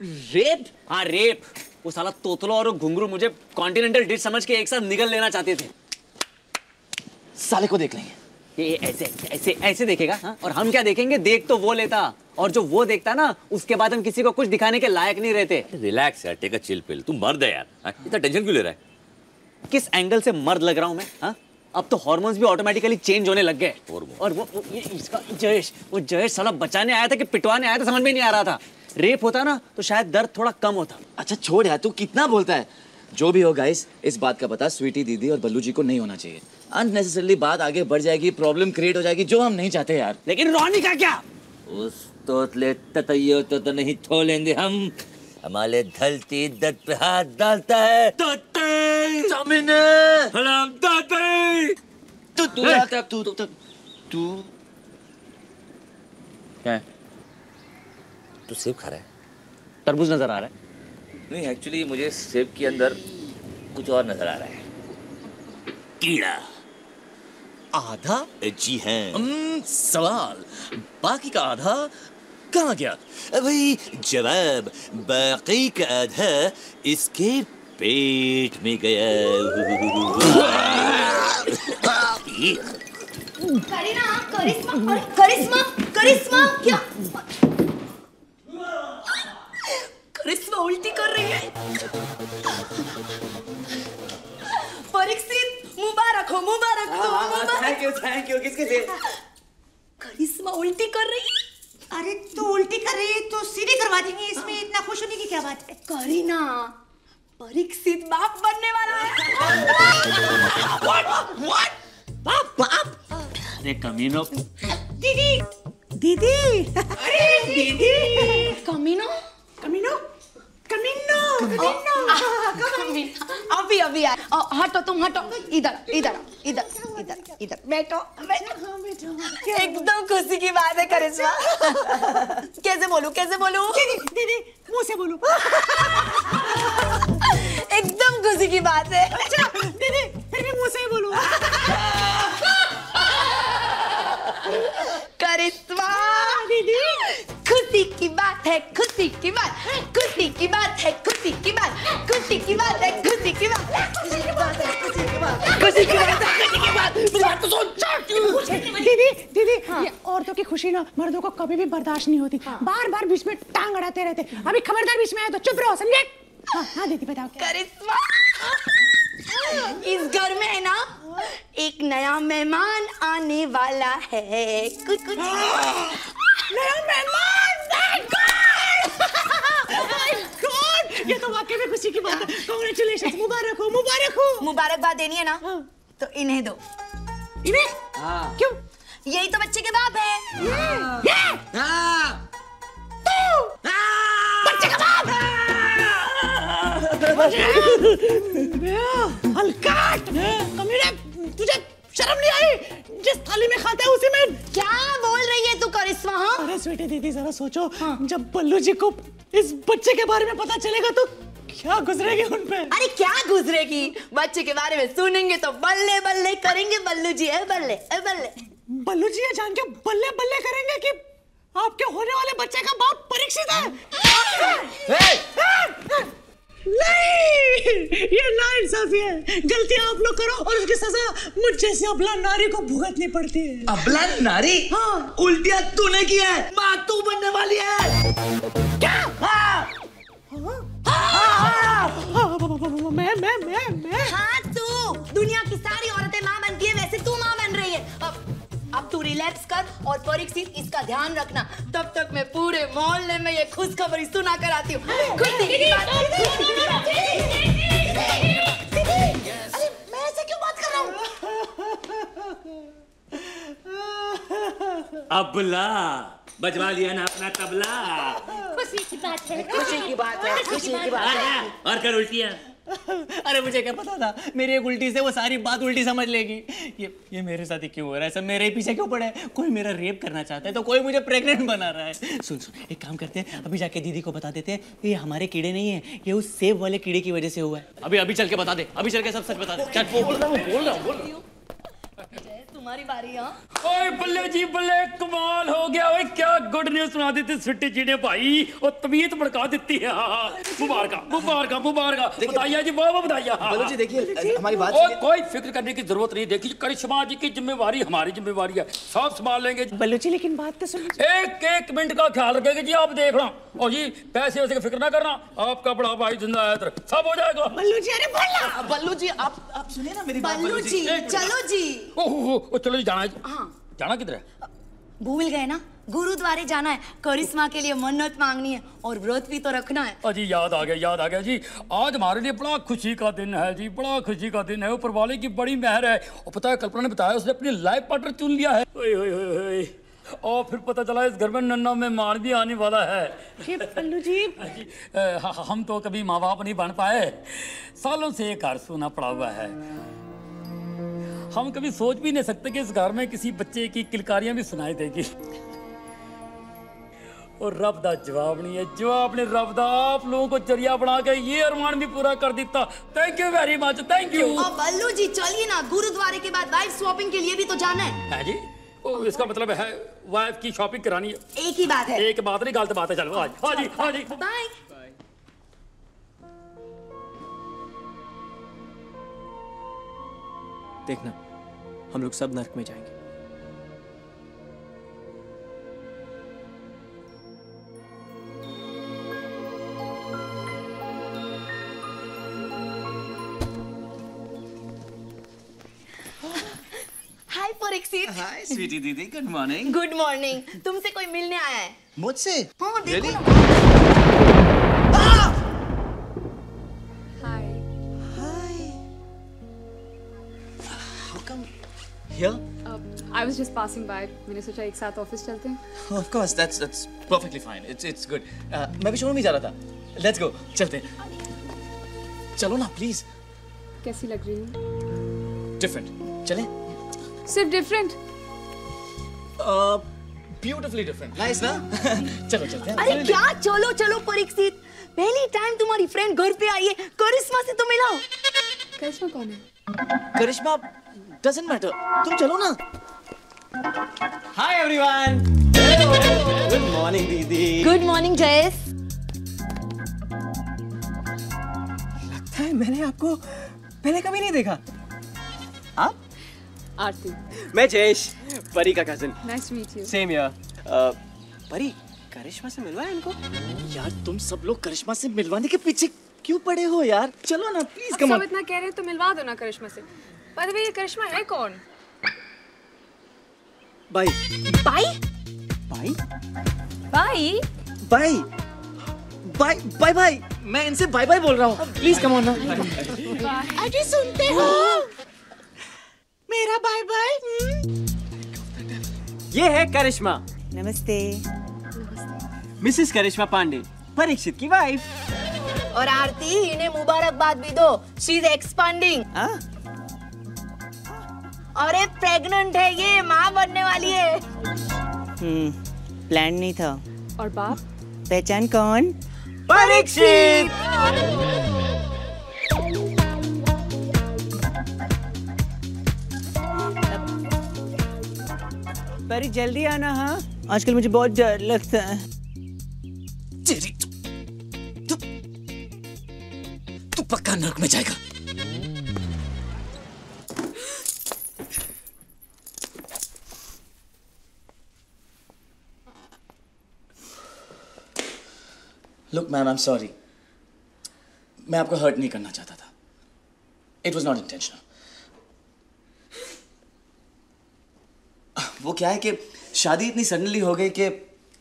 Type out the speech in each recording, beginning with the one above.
Rape? हाँ rape. वो साला तोतलो और घुंगरू मुझे कॉन्टिनेंटल डिश समझ के एक साथ निगल लेना चाहते थे। साले को देख लेंगे। ये ऐसे ऐसे ऐसे देखेगा हाँ? और हम क्या देखेंगे? देख तो वो लेता और जो वो देखता ना उसके बाद हम किसी को कुछ दिखाने के लायक नहीं रहते। रिलैक्स यार टेक अ चिल पिल तू मर्द है यार हाँ, इतना टेंशन क्यों ले रहा है? किस एंगल से मर्द लग रहा हूँ मैं हाँ? अब तो हार्मोन्स भी ऑटोमेटिकली चेंज होने लग गए. और वो, वो ये इसका जयेश वो जयेश साला बचाने आया था कि पिटवाने आया था समझ में नहीं आ रहा था। रेप होता ना तो शायद दर्द थोड़ा कम होता। अच्छा छोड़ यार तू कितना बोलता है? जो भी हो गाइस इस बात का पता स्वीटी दीदी और बल्लू जी को नहीं होना चाहिए। अननेसेसरली बात आगे बढ़ जाएगी प्रॉब्लम क्रिएट हो जाएगी जो हम नहीं चाहते यार। लेकिन रोनी का क्या? उस तोतले ततैयो तो, तो नहीं छोड़ेंगे हम। हमारे धलती इज़्ज़त पे हाथ डालता है। दाते तू तू तू तू तू। क्या तू सेब खा रहा है। तरबूज नज़र आ रहा है। नहीं एक्चुअली मुझे सेब के अंदर कुछ और नज़र आ रहा है। कीड़ा। आधा? जी हैं। हम्म, सवाल। बाकी का आधा कहाँ गया? भाई जवाब बाकी का आधा इसके पेट में गया। करिश्मा करिश्मा करिश्मा क्या? मुबारक यू थैंक यू किसके लिए करिश्मा उल्टी कर रही है। अरे तू उल्टी कर रही है तो सीधी करवा देंगे इसमें इतना खुश होने की क्या बात है? करीना परीक्षित बाप बनने वाला है। व्हाट व्हाट बाप बाप अरे कमीनो। दीदी। दीदी। अरे दीदी। कमीनो? कमीनो? कमीनो। कमीना। अभी अभी अ, हटो तुम हटो। इधर इधर इधर इधर इधर। बैठो बैठो। एकदम खुशी की बात है करिश्मा। कैसे बोलूँ कैसे बोलूँ? दीदी दीदी मुँह से बोलो। एकदम खुशी की बात है। अच्छा दीदी फिर भी मुँह से ही बोलो। करिश्मा दीदी। खुशी की बात है खुशी की बात। की खुशी ना मर्दों को कभी भी बर्दाश्त नहीं होती। हाँ। बार बार बीच में टांग अड़ाते रहते अभी खबरदार बीच में आए तो चुप रहो समझे? हाँ हाँ दीदी बताओ करिश्मा इस घर में है ना एक नया मेहमान आने वाला है। कुछ कुछ। नया मेहमान God! ये तो वाकई में खुशी की बात है। कांग्रेचुलेशन मुबारक हो मुबारक हो। मुबारकबाद देनी है ना हाँ। तो इन्हें दो। इन्हें? हाँ। क्यों? यही तो बच्चे के बाप है। ये हाँ? बच्चे का बाप! हलकाट कमीने तुझे शर्म नहीं आई? जिस थाली में खाता है उसी में। क्या बोल रही है तू करिश्मा? हाँ अरे स्वीटी दीदी जरा सोचो। जब बल्लू जी को इस बच्चे के बारे में पता चलेगा तो क्या गुजरेगी उन पे? अरे क्या गुजरेगी? बच्चे के बारे में सुनेंगे तो बल्ले बल्ले करेंगे बल्लू जी है बल्ले ए बल्ले। बल्लू जी ये जान के बल्ले बल्ले करेंगे कि आपके होने वाले बच्चे का बाप परीक्षित है नहीं ये नाइंसाफी है गलती आप लोग करो और उसकी सजा मुझ जैसी अबला नारी को भुगतनी पड़ती है अबला नारी हाँ। उल्टिया तूने की है माँ तू बनने वाली है क्या हाँ हाँ, मैं मैं मैं मैं हाँ तू दुनिया की सारी रिलैक्स कर और परीक्षित इसका ध्यान रखना। तब तक मैं पूरे मोहल्ले में ये खुशखबरी सुना कर आती हूँ। खुशी की बात। अरे मैं ऐसे क्यों बात कर रहा हूँ? अबला बजवा लिया ना अपना तबला। खुशी की बात है। खुशी की बात है खुशी की बात है और कर उल्टियाँ। अरे मुझे क्या पता था? मेरी एक उल्टी से वो सारी बात उल्टी समझ लेगी। ये ये मेरे साथ ही क्यों हो रहा है? सब मेरे ही पीछे क्यों पड़ा है? कोई मेरा रेप करना चाहता है तो कोई मुझे प्रेग्नेंट बना रहा है। सुन सुन एक काम करते हैं। अभी जाके दीदी को बता देते हैं। ये हमारे कीड़े नहीं है। ये उस सेब वाले कीड़े की वजह से हुआ है। अभी अभी चल के बता दे। अभी चल के सब सच बता दे। चल बोल रहा हूँ बोल रहा हूँ बोल रहा हूँ। तुम्हारी बारी हाँ। ओए बल्ले जी बल्ले कमाल हो गया। ओए क्या गुड न्यूज़ सुना दी थी सिट्टी जी ने भाई। और तबीयत भड़का देती है हाँ, मुबारका मुबारका मुबारका। बताइए जी बहुत बहुत बताइए हाँ, जी देखिए हमारी बात ओए कोई फ़िक्र करने की ज़रूरत नहीं। देखिए करिश्मा जी की जिम्मेवारी हमारी जिम्मेवारी है। सब संभाल लेंगे बल्लू जी लेकिन बात तो सुन एक एक मिनट का ख्याल रखेगा जी आप देखना और जी पैसे वैसे की फ़िक्र ना करना। आपका बड़ा भाई ज़िंदा है सब हो जाएगा। बल्लू जी अरे बोला बल्लू जी आप आप सुनिए ना मेरी बात बल्लू जी। चलो जी। ओह चलो जी जाना है। हाँ। जाना किधर है? भूल गए ना? गुरुद्वारे जाना है। करिश्मा के लिए मन्नत मांगनी है और व्रत भी तो रखना है। अजी याद आ गया याद आ गया जी। आज हमारे लिए बड़ा खुशी का दिन है जी बड़ा खुशी का दिन है। ऊपर वाले की बड़ी मेहर है। और पता है कल्पना ने बताया उसने अपनी लाइफ पार्टनर चुन लिया है। ओए ओए ओए ओए। और फिर पता चला इस घर में नन्ना में मान भी आने वाला है। ये बल्लू जी। जी, हम तो कभी माँ बाप नहीं बन पाए। सालों से ये घर सुना पड़ा हुआ है। हम कभी सोच भी नहीं सकते कि इस घर में किसी बच्चे की किलकारियाँ भी सुनाई देगी। और रब दा जवाब नहीं है। जवाब ने रब दा आप लोगों को ज़रिया बना के ये अरमान भी पूरा कर दिता। Thank you very much thank you और बल्लू जी चलिए ना गुरुद्वारे के बाद वाइफ शॉपिंग के लिए भी तो जाना है। है जी। ओ, इसका मतलब है वाइफ की शॉपिंग करानी है। एक ही बात है। एक बात नहीं गलत बात है चलो आज हाँ जी हाँ। जी बाय देखना। हम लोग सब नर्क में जाएँगे। हाय परीक्षित हाय स्वीटी दीदी गुड मॉर्निंग गुड मॉर्निंग तुमसे कोई मिलने आया है? मुझसे? हाँ देखो Really? ना। Here? I was just passing by मैंने सोचा एक साथ ऑफ़िस चलते हैं Of course, that's that's perfectly fine. It's it's good. Uh, मैं भी शोरूम ही जा रहा था. Let's go. चलते. हैं. चलो ना प्लीज़. कैसी लग रही हूँ Different. चले? सिर्फ़ different Uh, beautifully different. Nice ना? चलो चलते हैं. अरे क्या चलो चलो परीक्षित पहली टाइम तुम्हारी फ्रेंड घर पे आई है करिश्मा से तो मिलाओ करिश्मा कौन है करिश्मा doesn't matter. तुम चलो ना. हाय एवरीवन गुड मॉर्निंग दीदी. गुड मॉर्निंग जयेश लगता है मैंने आपको पहले कभी नहीं देखा। आप? आरती। मैं जयेश परी का cousin nice to meet you same यार परी करिश्मा से मिलवाया इनको? यार तुम सब लोग करिश्मा से मिलवाने के पीछे क्यों पड़े हो यार? चलो ना प्लीज़ कम सब इतना कह रहे हो तो मिलवा दो ना करिश्मा से। पर ये करिश्मा है कौन? भाई भाई भाई भाई भाई बाय बाय बाय मैं इनसे बाय बाय बोल रहा हूँ। प्लीज़ कम ऑन ना। अरे सुनते हो। मेरा बाय बाय। ये है करिश्मा। नमस्ते। मिसेस करिश्मा पांडे परीक्षित की वाइफ और आरती इन्हें मुबारकबाद भी दो। शी इज़ एक्सपांडिंग अरे प्रेग्नेंट है ये माँ बनने वाली है। हम्म प्लान नहीं था। और बाप? पहचान कौन? परीक्षित। परी जल्दी आना हाँ? आजकल मुझे बहुत डर लगता है। तू तू पक्का नर्क में जाएगा। Look ma'am I am sorry मैं आपको हर्ट नहीं करना चाहता था. इट वॉज़ नॉट इंटेंशनल वो क्या है कि शादी इतनी सडनली हो गई कि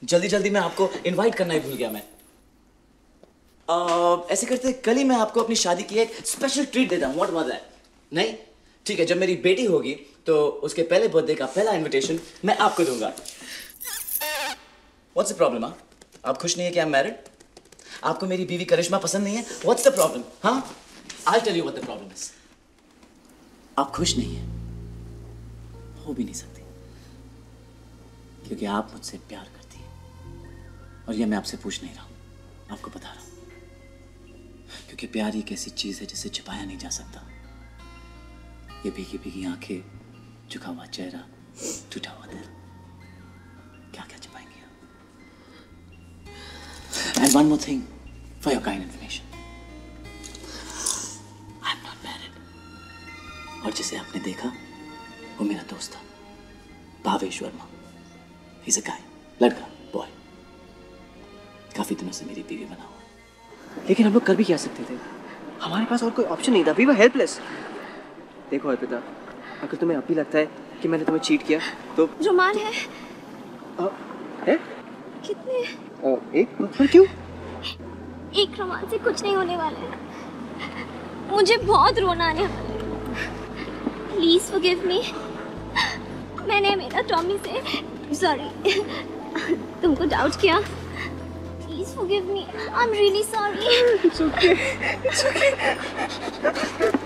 जल्दी जल्दी मैं आपको इनवाइट करना ही भूल गया मैं. अह, ऐसे करते कल ही मैं आपको अपनी शादी की एक स्पेशल ट्रीट देता हूँ. व्हाट वाज दैट नहीं? ठीक है जब मेरी बेटी होगी तो उसके पहले बर्थडे का पहला इनविटेशन मैं आपको दूँगा. व्हाट्स द प्रॉब्लम आप खुश नहीं है कि आई एम मैरिड आपको मेरी बीवी करिश्मा पसंद नहीं है? व्हाट्स द प्रॉब्लम हाँ I tell you what the problem is आप खुश नहीं है। हो भी नहीं सकती। क्योंकि आप मुझसे प्यार करती हैं। और यह मैं आपसे पूछ नहीं रहा हूँ। आपको बता रहा हूँ। क्योंकि प्यार एक ऐसी चीज़ है जिसे छिपाया नहीं जा सकता। ये भीगी भीगी आँखें, झुका हुआ चेहरा, टूटा हुआ दिल one more thing for your kind information I am not married और जिसे आपने देखा वो मेरा दोस्त था Bhavesh Verma. Is a guy लड़का बॉय काफ़ी दिनों से मेरी बीवी बना हुआ। लेकिन हम लोग कर भी क्या सकते थे हमारे पास और कोई ऑप्शन नहीं था। वी वर हेल्पलेस देखो अर्पिता अगर तुम्हें अभी लगता है कि मैंने तुम्हें चीट किया तो है। अ, है कितने अ, एक पर क्यों? एक रुमाल से कुछ नहीं होने वाला है। मुझे बहुत रोना आने वाला है। प्लीज़ फॉरगिव मी मैंने मेरा टॉमी से सॉरी तुमको डाउट किया। Please forgive me I am really sorry it's okay it's okay